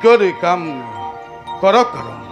আপনি যজ্ঞের কাম কর করুন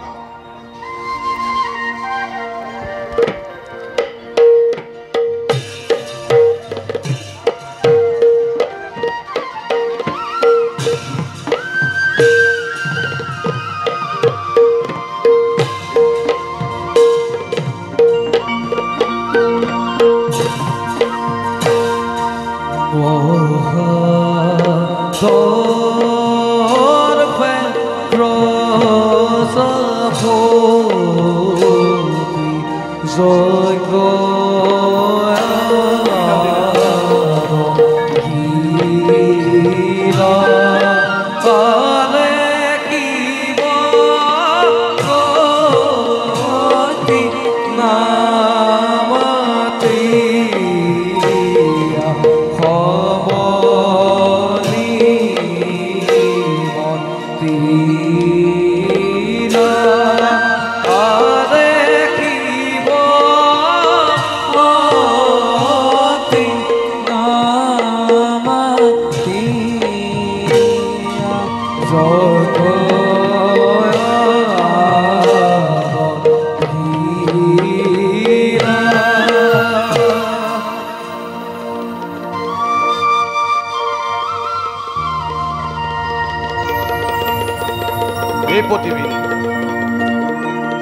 এ প্ৰতিবিন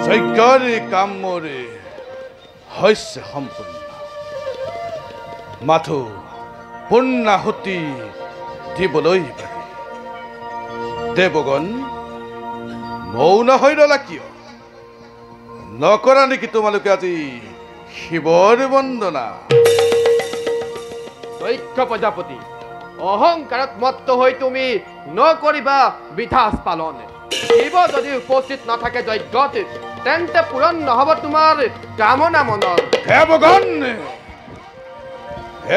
যজ্ঞেৰ কামৰে হৈছে সম্পূৰ্ণ মাথো পূৰ্ণাহুতি দিবলৈ পাৰি দেৱগণ মৌন হৈ ৰলা কিয় নকৰা নেকি তোমালোকে আজি শিৱৰ বন্দনা দক্ষ প্ৰজাপতি অহংকাৰত মত্ত হৈ তুমি নকৰিবা বিধাস পালন শিৱ যদি উপস্থিত নাথাকে যজ্ঞত তেন্তে পূৰণ নহ'ব তোমাৰ কামনা মনৰ দেৱগণ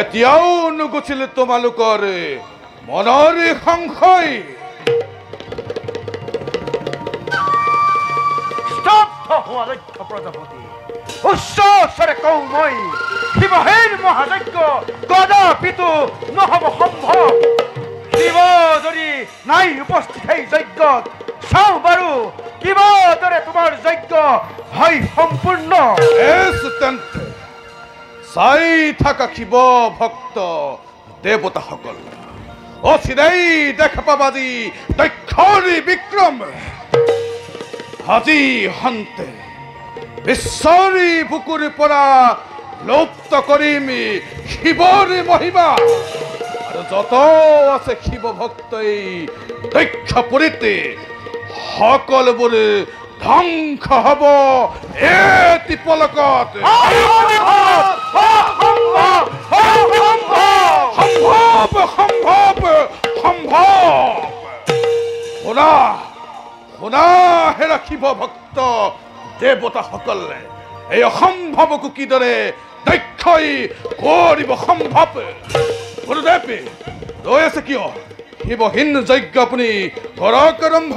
এতিয়াও নুগুচিলে তোমালোকৰ মনৰ সংশয়। হোৱা দক্ষ প্ৰজাপতি উচ্চ স্বৰে কওঁ মই শিৱহেৰ মহাযজ্ঞ কদাপিতো নহ'ব সম্ভৱ। শিৱ যদি নাই উপস্থিত সেই যজ্ঞত চাওঁ বাৰু। কিবাদৰে তোমাৰ যজ্ঞ হয় সম্পূৰ্ণ। তেন্তে, চাই থাকা শিৱ ভক্ত দেৱতাসকল। অচিৰেই দেখা পাবা আজি দক্ষৰী বিক্ৰম। আজি সন্তে বিশ্বৰী বুকুৰ পৰা লুপ্ত কৰিম শিৱৰ মহিমা। আৰু যত আছে শিৱ ভক্তই দক্ষ পুৰীতে সকলোবোৰ ধ্বংস হ'ব। এটি পলকত সম্ভৱ সম্ভৱ সম্ভৱ শুনা শুনা হে ৰাখিব ভক্ত দেৱতাসকলে। এই অসম্ভৱকো কিদৰে দক্ষই কৰিব সম্ভৱ? গুৰুদেৱ ৰৈ আছে কিয়? শিৱহীন যজ্ঞ আপুনি কৰক আৰম্ভ।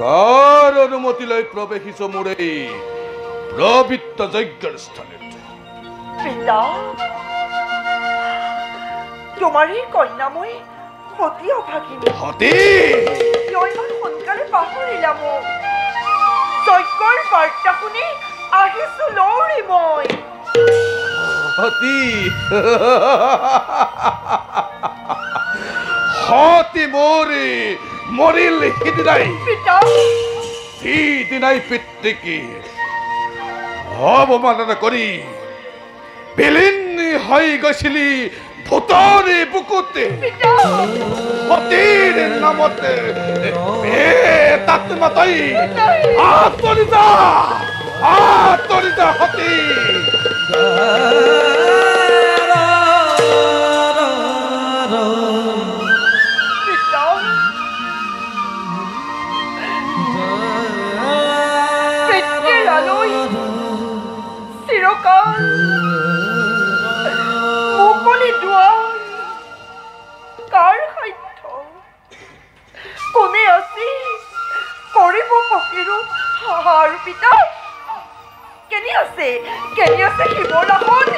কাৰ অনুমতি লৈ প্ৰৱেশিছ মোৰ। এই প্ৰবৃত্ত যজ্ঞৰ স্থানত পিতা তোমাৰে কন্যা মই সতী অভাগিনী। সতী কিয় ইমান সোনকালে পাহৰিলা মোক? যজ্ঞৰ বাৰ্তা শুনি আহিছো লৌৰি মই। সতী সতী মোৰে! মৰিল সিদিনাই পিতা। সিদিনাই পিতৃকি। অৱমাননা কৰি বিলীন হৈ গৈছিলি ভূতৰে বুকুতে। সতীৰ নামতে। এ তাত মাতাই আঁতৰি কৰিব পকিৰো আৰু পিতা কেনি আছে? কেনি আছে শিৱৰ আসন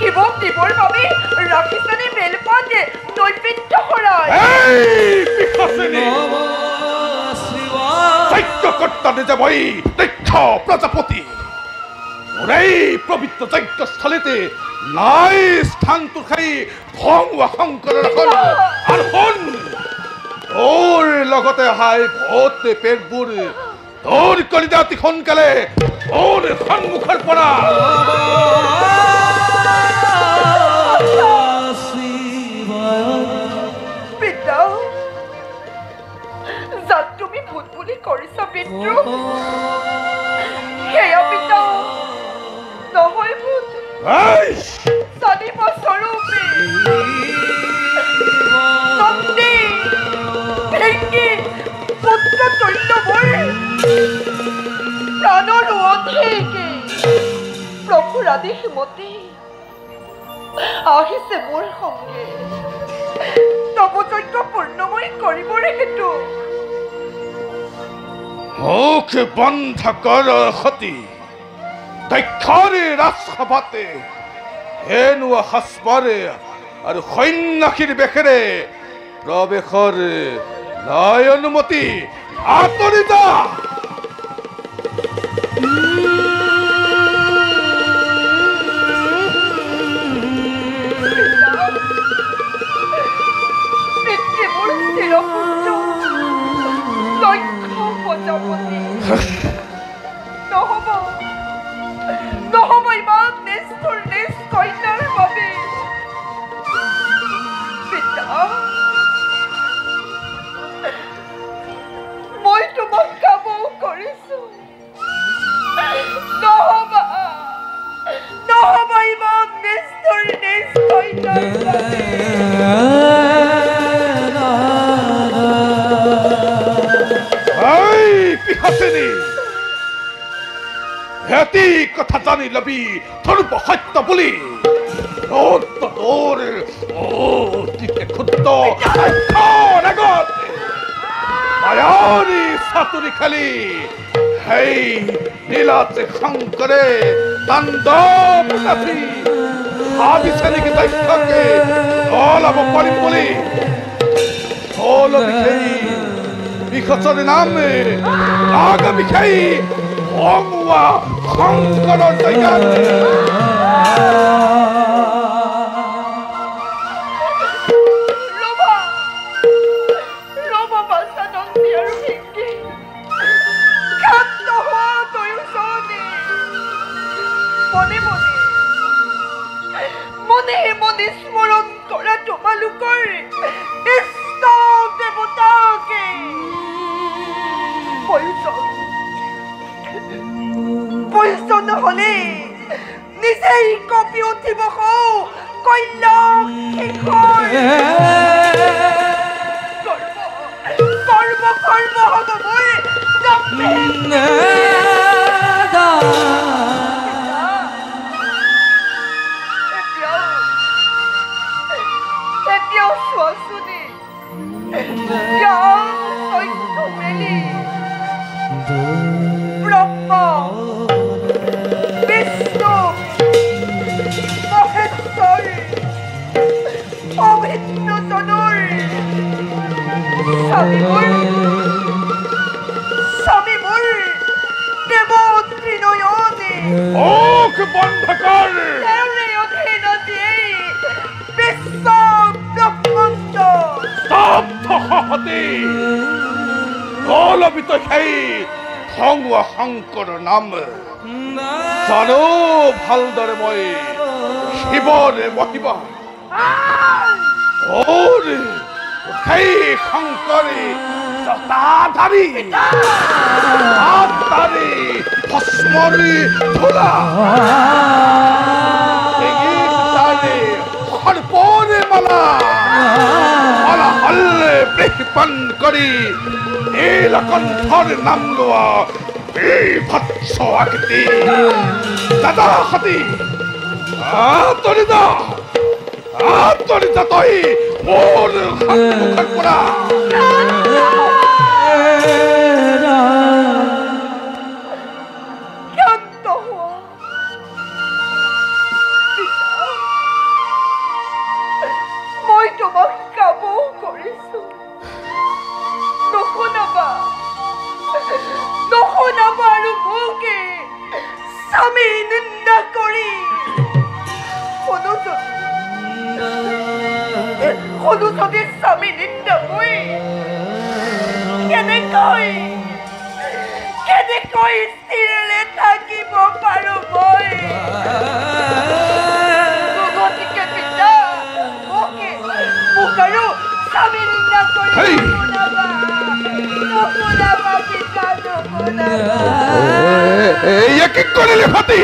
শিৱক দিবৰ বাবে ৰাখিছেনে বেলপাত নৈবেদ্য শৰাই এই পিশাচিনী যজ্ঞকৰ্তা নিজে মই দক্ষ প্ৰজাপতি। মোৰ এই পবিত্ৰ যজ্ঞস্থলীতে নাই স্থানটো খাই শংকৰৰ আসন আৰু শুন! তোৰ লগতে হাই ভূত পেটবোৰ তোৰ কলিজা অতি সোনকালে তোৰ সন্মুখৰ পৰা। পিতা যাক তুমি ভূত বুলি কৰিছা পিতৃ সেয়া পিতা নহয় ভূত। এই জানিব স্বৰূপে। ভেংগী পুত্ৰ তুল্য মোৰ প্ৰাণৰ অধিকে। প্ৰভুৰ আদেশ মতে আহিছে মোৰ সংগে নৱযজ্ঞ পূৰ্ণময় কৰিবৰে হেতু। মুখ বন্ধ কৰ সতী। দক্ষৰে ৰাজসভাতে হেনো সাজপাৰে আৰু সন্যাসীৰ বেশেৰে প্ৰৱেশৰ নাই অনুমতি আঁতৰি যা হেতি কথা জানি লবি ধৰব সত্য বুলি। তোৰ অতিকে সাক্ষৰ আগত মায়াৰী চাতুৰি খেলি, সেই নীলাচে শংকৰে তাণ্ডৱ নাচি ভাবিছে নেকি দক্ষকে ওলাব পাৰিম বুলি Solo Mikhei, Mikhoso de Name, Naga Mikhei, Hongwa, Hongkoro Daigate. ৰবা প্ৰয়োজন নহ'লে নিজেই কঁপি উঠিব সৌ কল্যাণ শিখৰ কৰ্ম কৰ্ম হ'ব মই জনৰ স্বামী মোৰ স্বামী মোৰ দেৱ ত্ৰিনয়নে মুখ বন্ধ কৰ তেওঁৰে অধীনতেই বিশ্ব ব্ৰহ্মাণ্ড স্তব্ধ সহতি কলবিত সেই খঙুৱা শংকৰ নাম। জানো ভালদৰে মই শিৱৰে মহিমা ওৰে সেই শংকৰী জটাধাৰী হাতধাৰী ভস্মৰী ধোলা। সৰ্পৰে মালা মালা। হল্লে বৃহপান কৰি নীলকণ্ঠৰ নাম লোৱা এই ভৎস আকৃতি। দাদা সতী আঁতৰি যা আঁতৰি যা তই মোৰ সন্মুখৰ পৰা শান্ত হোৱা পিতা মই তোমাক কামো কৰিছো নুশুনাবা নুশুনাবা আৰু মোকে স্বামী নিন্দা কৰি শুনো যদি শুনো যদি স্বামী নিন্দা মই কেনেকৈ কেনেকৈ স্থিৰে থাকিব পাৰো মই গতিকে পিতা মোকে মোক আৰু স্বামী নিন্দা কৰি হেই! নুশুনাবা নুশুনাবা পিতা নুশুনাবা এয়া কি কৰিলে হাতী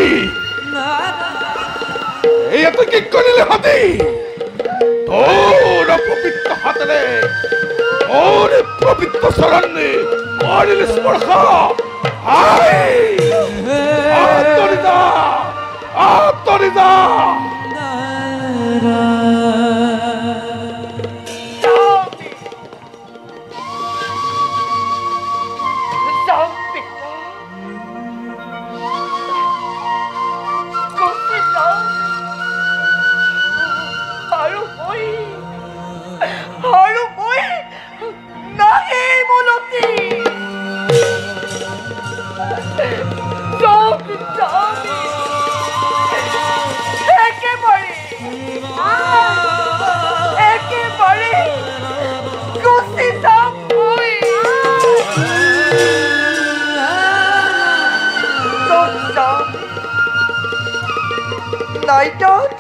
এয়া তই কি কৰিলে হাতী তোৰ পবিত্ৰ হাতেৰে মোৰ পবিত্ৰ চৰণে কৰিলে স্পৰ্শ হাই আঁতৰি যা আঁতৰি নাইটত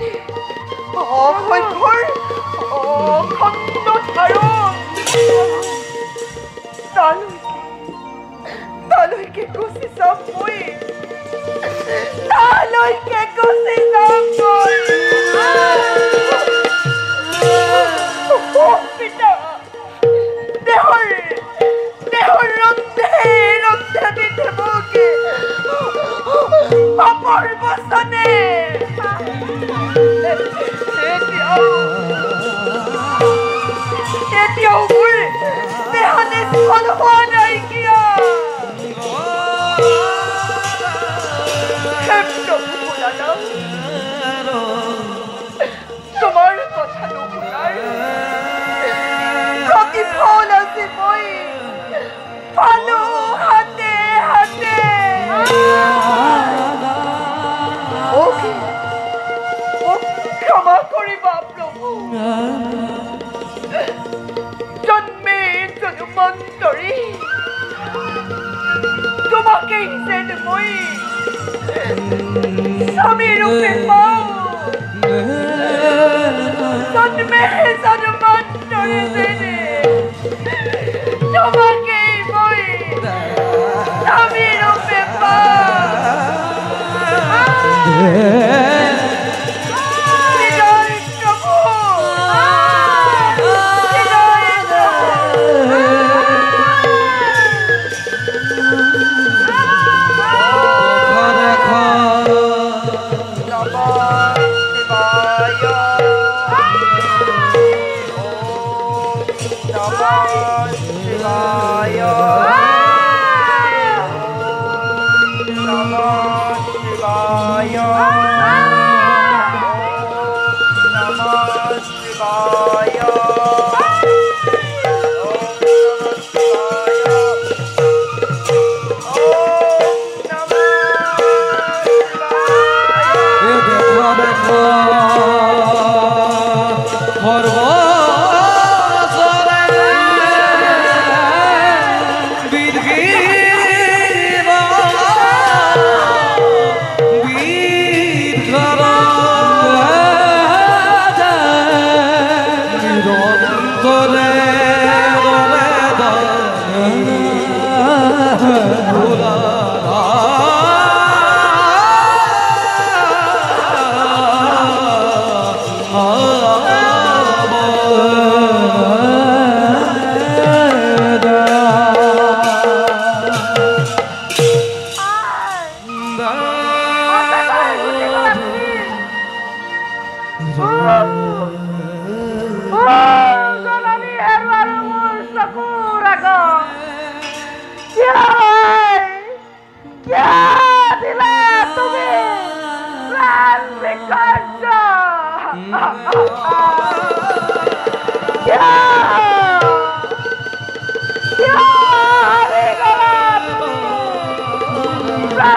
অসভ্যৰ তালৈকে গুচি যাম মই তালৈকে গুচি on the phone.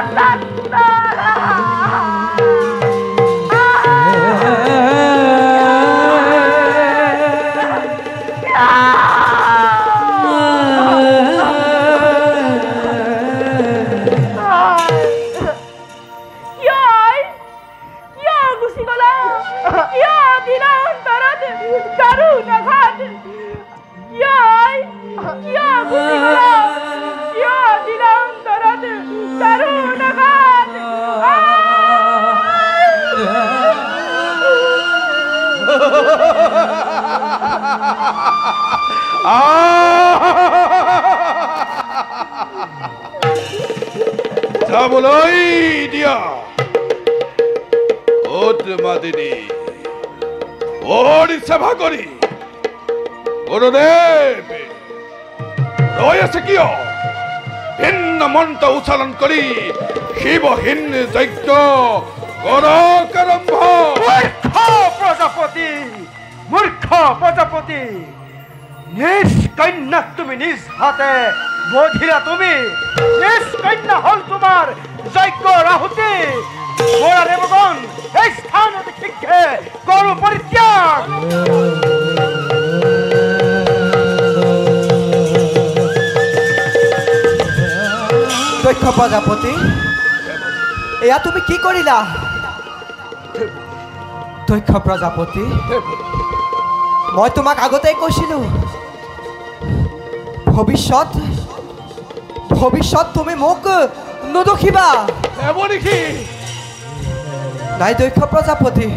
passar. দিয়া ওট মাদিনী সেবা করি গুরুদেব কিয় ভিন্ন মন্ত্র উচ্চারণ করি শিবহীন যজ্ঞ মূর্খ প্রজাপতি মূর্খ প্রজাপতি নিজ কন্যা তুমি নিজ হাতে বধিরা তুমি নিজ কন্যা হল তোমার, যজ্ঞ রাহুতি। এই স্থান করু পরিত্যাগ। দক্ষ প্ৰজাপতি এয়া তুমি কি কৰিলা দক্ষ প্ৰজাপতি মই তোমাক আগতেই কৈছিলোঁ, ভৱিষ্যত ভৱিষ্যত তুমি মোক নদখিবা। কি? নাই দক্ষ প্ৰজাপতি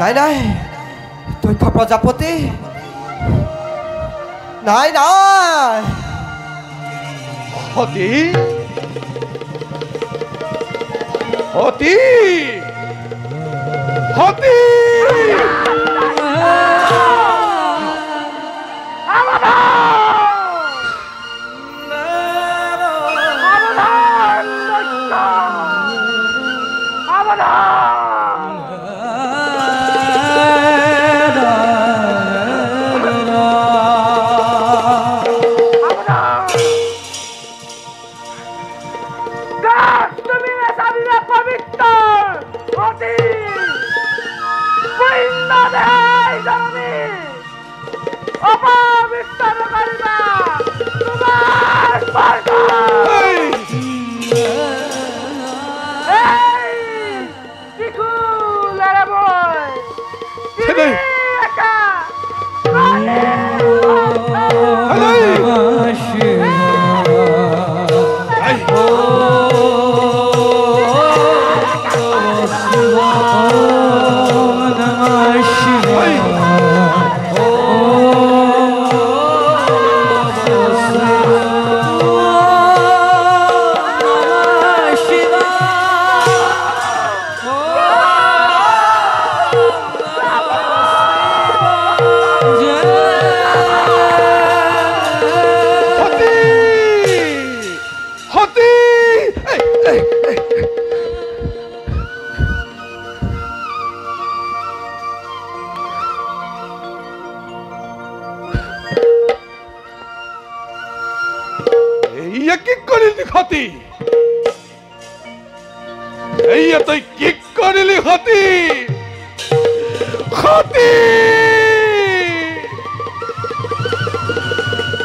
নাই নাই দক্ষ প্ৰজাপতি নাই নাই। হতি হতি হতি তুমি পুণ্য দেয় জননী অপবিত্র করিবা তোমার স্পর্শ!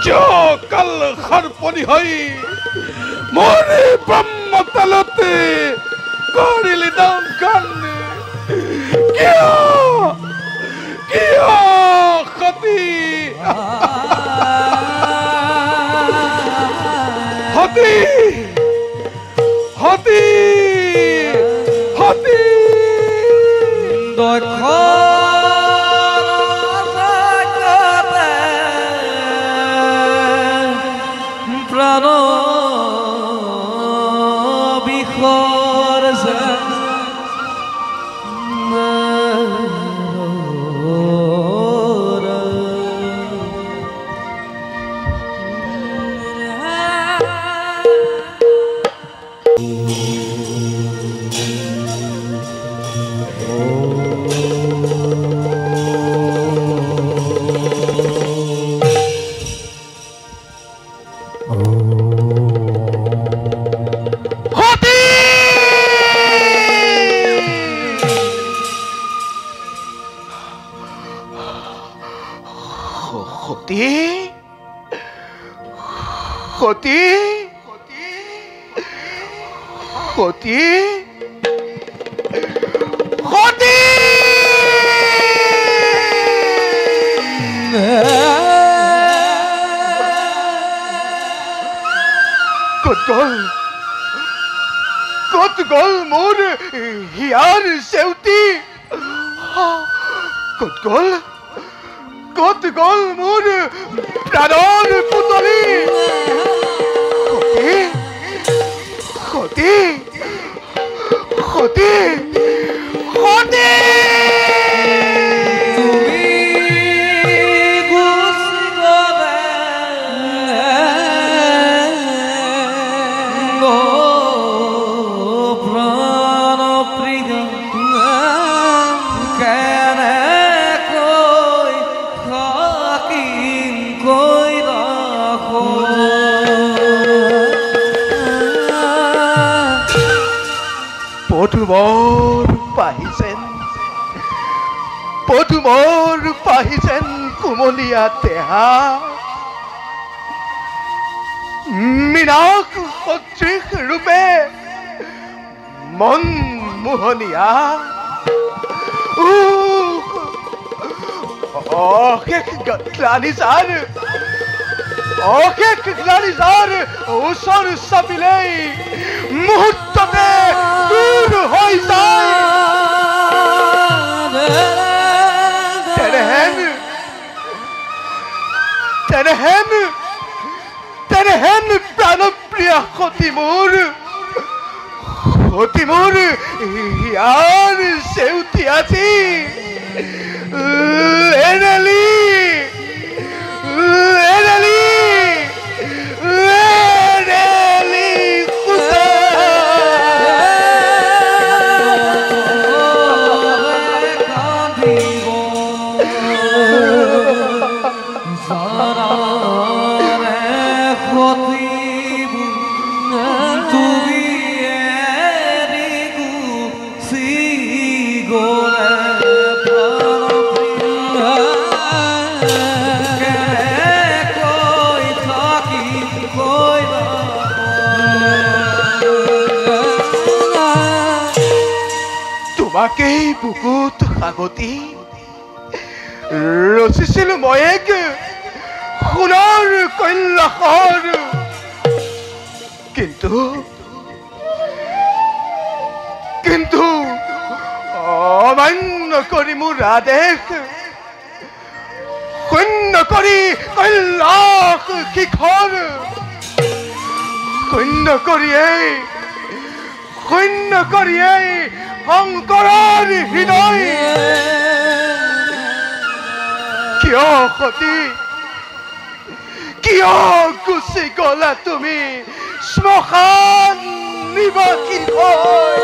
হতি কাল খরপনি হই মনে ব্রহ্মতলতে করিলি দঙ্কন কিয় কিয় ক্ষতি হতি হতি হতি সতী সতী সতী সতী ক'ত গ'ল ক'ত গ'ল মোৰ হিয়াৰ চেউতি ক'ত গ'ল ক'ত গ'ল মোৰ প্ৰাণৰ পুতলি পদুমৰ পাহিছেন কুমলীয়া দেহা মীনাক সদৃশ ৰূপে মন মোহনীয়া উহ, অশেষ গ্লানি যাৰ অশেষ গ্লানি যাৰ ওচৰ চাপিলেই মুহূৰ্ততে দূৰ হৈ যায় তেনেহেন তেনেহেন তেনেহেন প্ৰাণপ্ৰিয়া সতী মোৰ ইয়ার মোৰ ইয়াৰ চেউতি তোমাকেই বুকুত সাগতি ৰচিছিলো মই এক সোণৰ কৈলাসৰ। কিন্তু কিন্তু, অমান্য কৰি মোৰ আদেশ, শূন্য কৰি কৈলাস শিখৰ। শূন্য কৰিয়েই শূন্য কৰিয়েই শংকৰৰ হৃদয়। কিয় সতি কিয় গুচি গলা তুমি? শ্মশান নিবাসী হয়।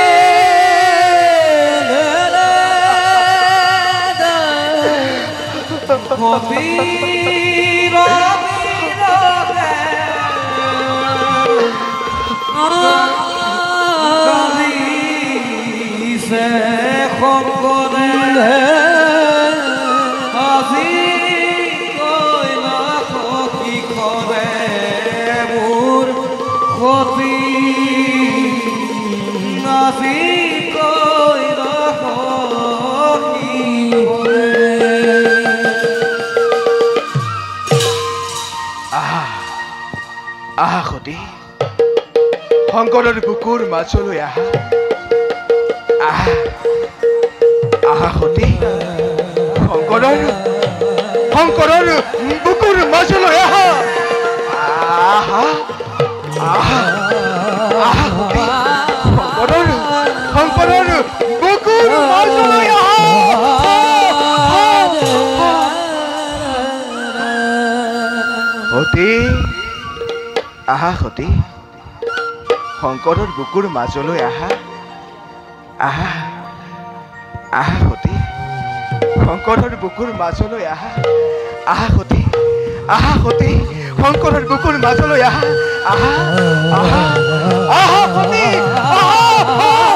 কাকনো মাতিম মই কাকনো মাতিম মই সতী সতী বুলি সতী নাচি কৈ ৰাখি আহা সতী শংকৰৰ বুকুৰ মাজলৈ আহা। আহা। আহা সতী শংকৰৰ শংকৰৰ বুকুৰ মাজলৈ আহা। আহা। আহা। আহা সতী। শংকৰৰ বুকুৰ মাজলৈ আহা। আহা। আহা সতী। শংকৰৰ বুকুৰ মাজলৈ আহা। আহা সতী। আহা সতী। শংকৰৰ বুকুৰ মাজলৈ আহা। আহা। আহা। আহা সতী। আহা।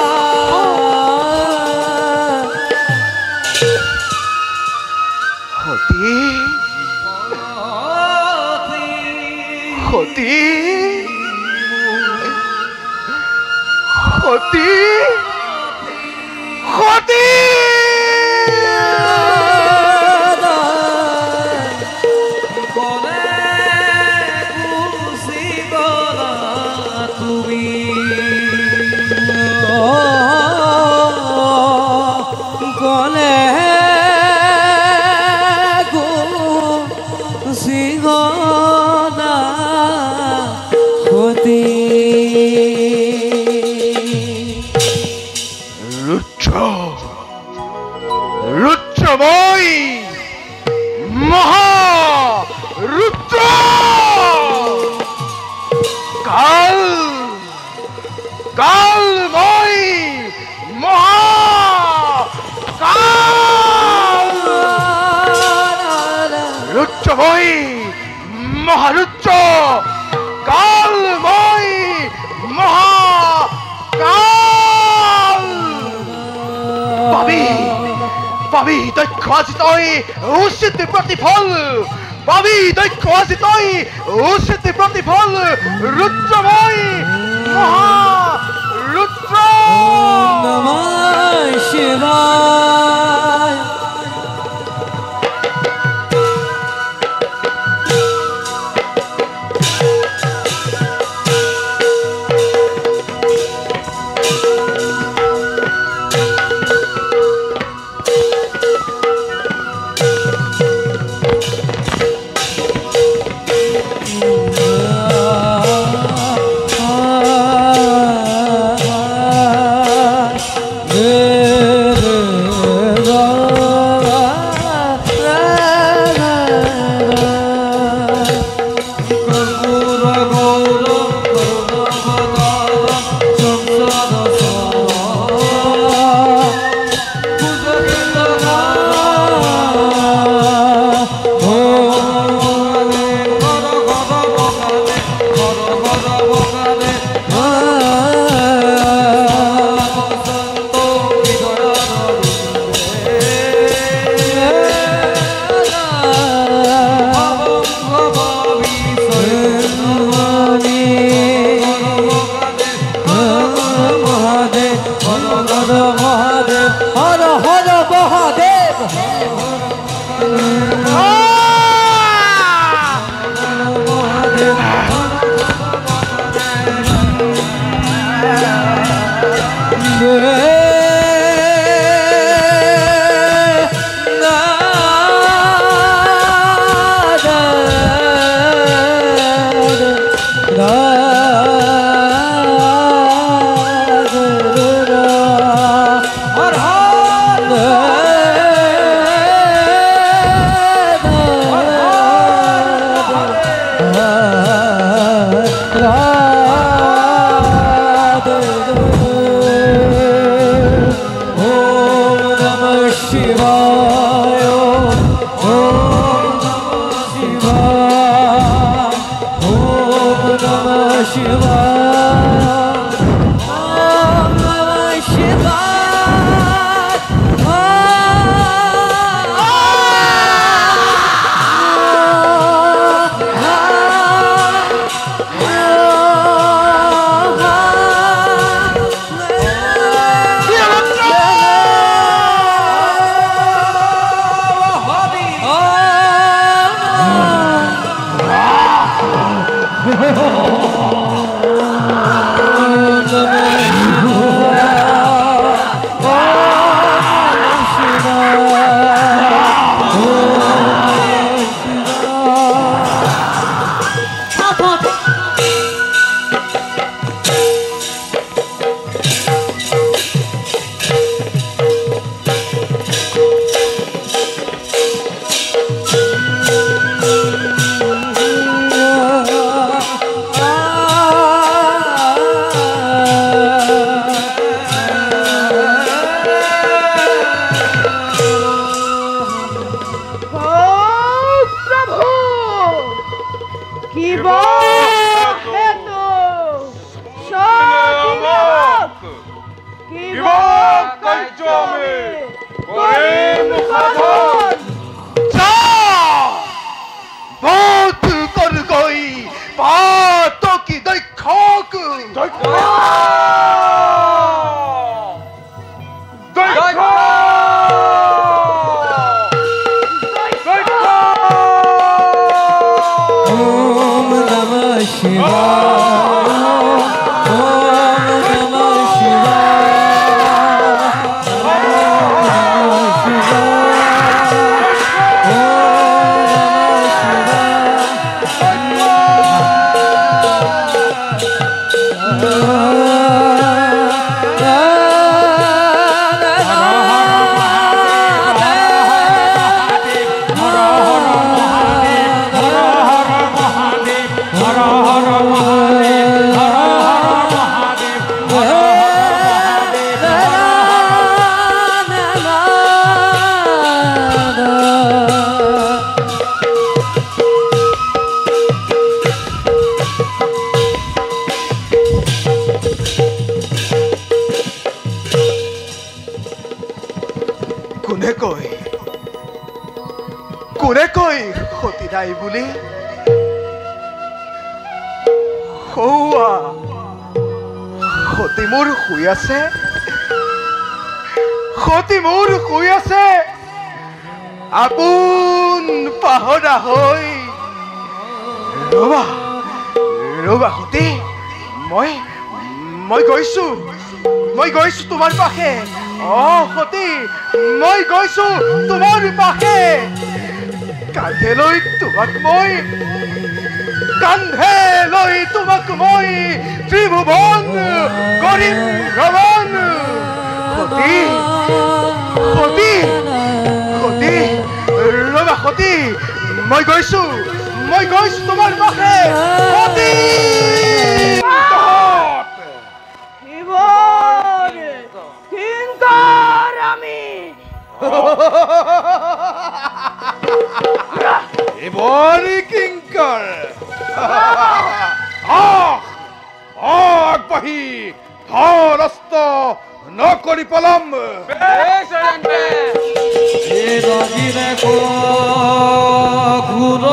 সতী সতী সতী সতী usciti Pratipol Babi tới quasi tới usciti Pratipol rút ra voi গৈছো তোমাৰ কান্ধে লৈ তোমাক মই কান্ধে লৈ তোমাক মই ত্ৰিভুৱন কৰিম ভ্ৰমণ। ৰবা সতী মই গৈছো মই গৈছো তোমাৰ সতী! এবারে কিঙ্কর। আহ আগবাহি ধরস্ত নকরি পলম। এদাগিরে ঘুর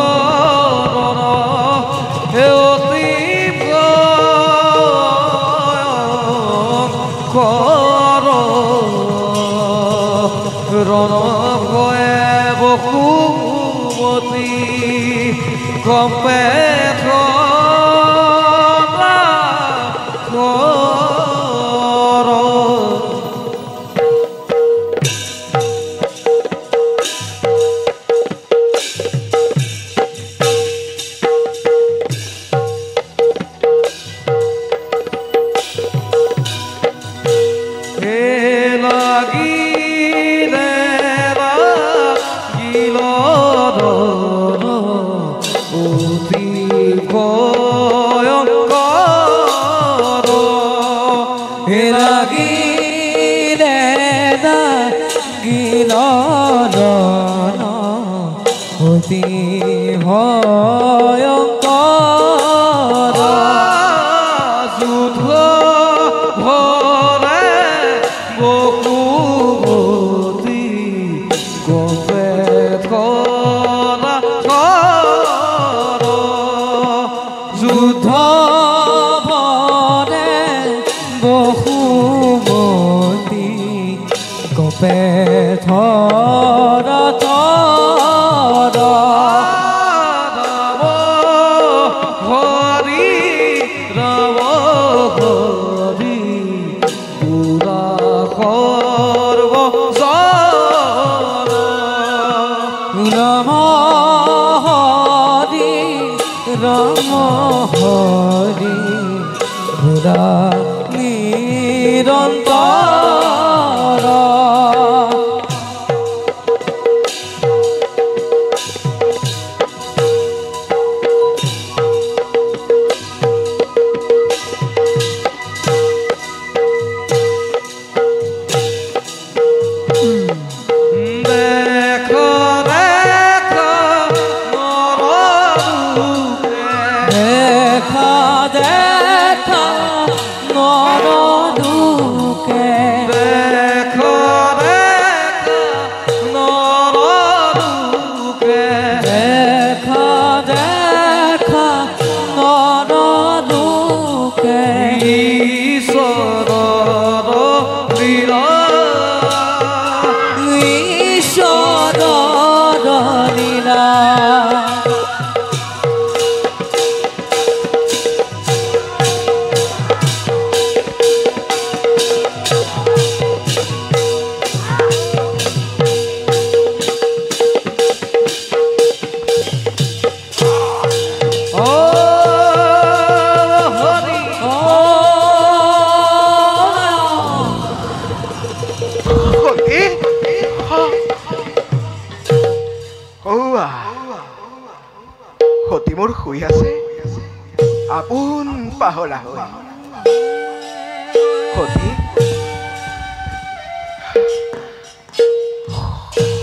রণ বকুমতি কম্পে ভয়ঙ্কর হে লাগিলে লাগিল অতি ভয়ঙ্কর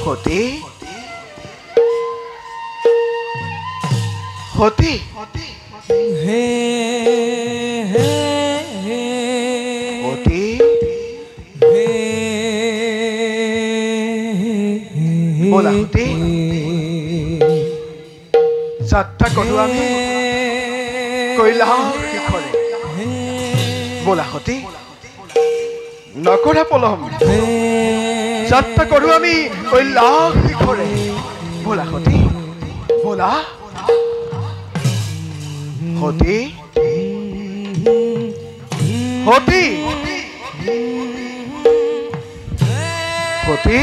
সতী সতী হে হে হে সতী হে ব'লা, সতী। যাত্ৰা কৰোঁ আমি কৈলাশ শিখৰে ব'লা সতী নকৰা পলম যাত্ৰা কৰোঁ আমি কৈলাশ শিখৰে ব'লা সতী ব'লা সতী সতী সতী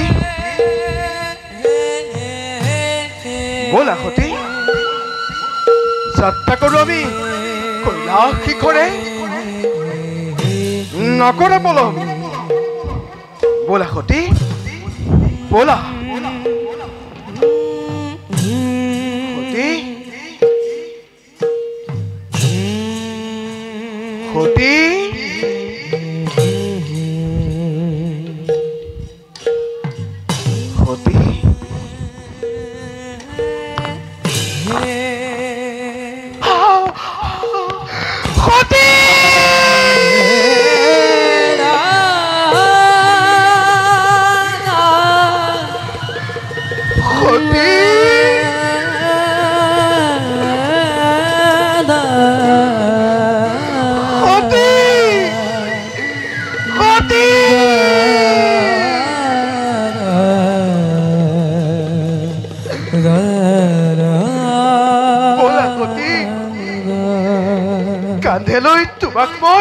ব'লা সতী যাত্ৰা কৰোঁ আমি কৈলাশ শিখৰে নকৰা পলম ব'লা। সতী ব'লা সতী লৈ তোমাক